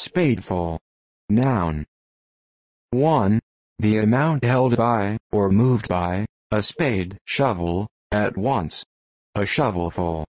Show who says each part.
Speaker 1: Spadeful. Noun. 1. The amount held by, or moved by, a spade, shovel, at once. A shovelful.